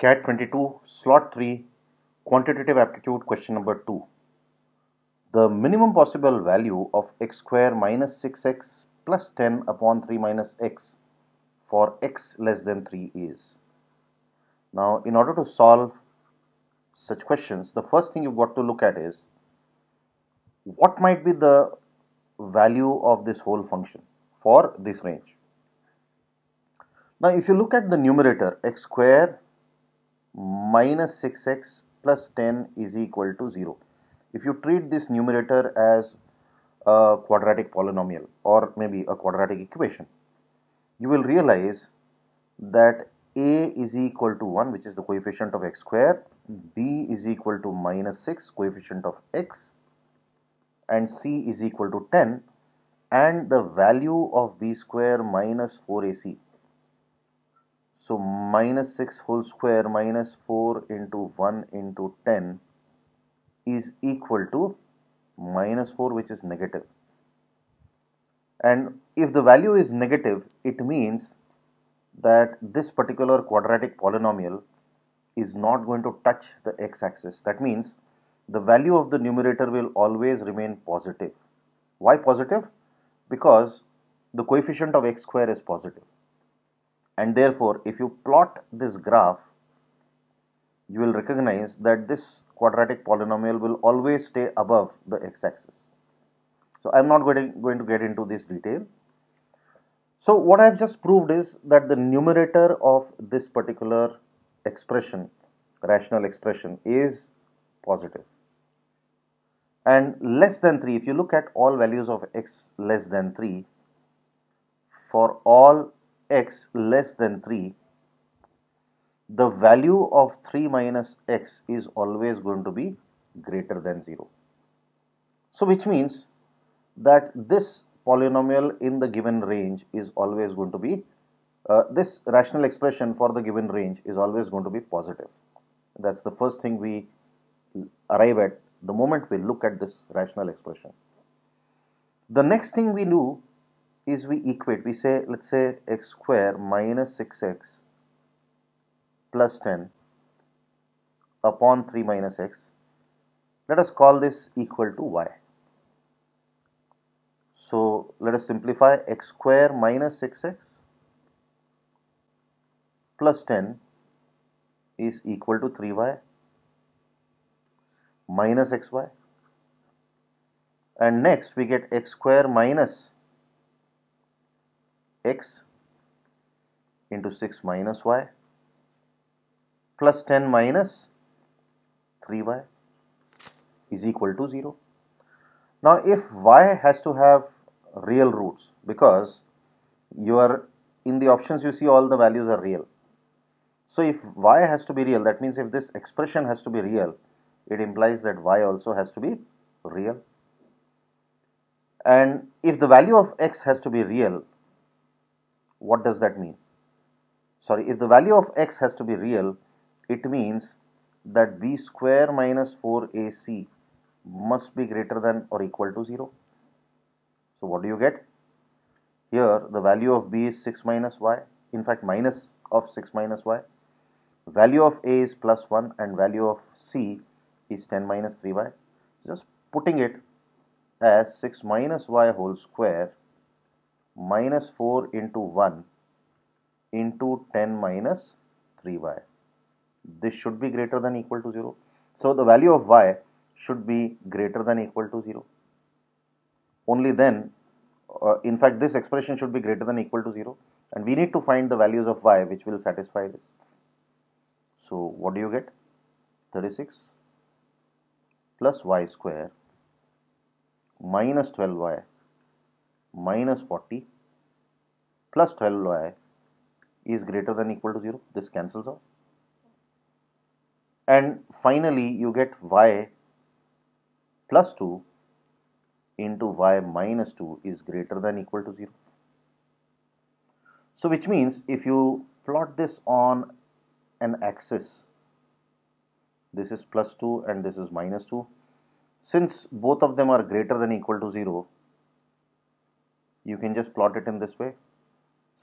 CAT 22 slot 3 quantitative aptitude question number 2 the minimum possible value of x square minus 6x plus 10 upon 3 minus x for x less than 3 is. Now in order to solve such questions the first thing you've got to look at is what might be the value of this whole function for this range. Now if you look at the numerator x square minus 6x plus 10 is equal to 0. If you treat this numerator as a quadratic polynomial or maybe a quadratic equation, you will realize that a is equal to 1 which is the coefficient of x square, b is equal to minus 6 coefficient of x and c is equal to 10 and the value of b square minus 4ac so minus 6 whole square minus 4 into 1 into 10 is equal to minus 4 which is negative. And if the value is negative, it means that this particular quadratic polynomial is not going to touch the x-axis. That means the value of the numerator will always remain positive. Why positive? Because the coefficient of x square is positive and therefore if you plot this graph you will recognize that this quadratic polynomial will always stay above the x-axis. So I am not going to, going to get into this detail. So what I have just proved is that the numerator of this particular expression, rational expression is positive. And less than 3, if you look at all values of x less than 3, for all x less than 3, the value of 3 minus x is always going to be greater than 0. So, which means that this polynomial in the given range is always going to be, uh, this rational expression for the given range is always going to be positive. That is the first thing we arrive at the moment we look at this rational expression. The next thing we do is we equate, we say, let's say x square minus 6x plus 10 upon 3 minus x. Let us call this equal to y. So let us simplify x square minus 6x plus 10 is equal to 3y minus xy and next we get x square minus x into 6 minus y plus 10 minus 3y is equal to 0. Now if y has to have real roots because you are in the options you see all the values are real. So if y has to be real that means if this expression has to be real it implies that y also has to be real and if the value of x has to be real what does that mean? Sorry, if the value of x has to be real, it means that b square minus 4ac must be greater than or equal to 0. So what do you get? Here the value of b is 6 minus y, in fact minus of 6 minus y. Value of a is plus 1 and value of c is 10 minus 3y. Just putting it as 6 minus y whole square minus 4 into 1 into 10 minus 3y. This should be greater than equal to 0. So the value of y should be greater than equal to 0. Only then, uh, in fact, this expression should be greater than equal to 0 and we need to find the values of y which will satisfy this. So what do you get? 36 plus y square minus 12y minus 40 plus 12y is greater than equal to 0 this cancels out. And finally you get y plus 2 into y minus 2 is greater than equal to 0 so which means if you plot this on an axis this is plus 2 and this is minus 2 since both of them are greater than equal to 0 you can just plot it in this way.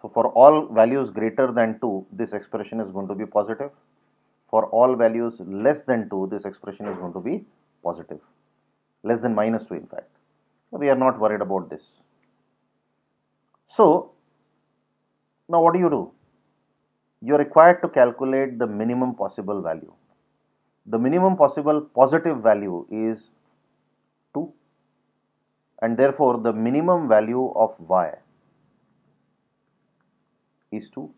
So for all values greater than 2, this expression is going to be positive. for all values less than 2 this expression is going to be positive. Less than minus 2 in fact. We are not worried about this. So now what do you do? You are required to calculate the minimum possible value. The minimum possible positive value is 2 and therefore the minimum value of y is 2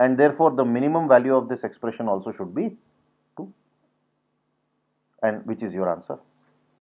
and therefore the minimum value of this expression also should be 2 and which is your answer